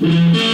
mm you.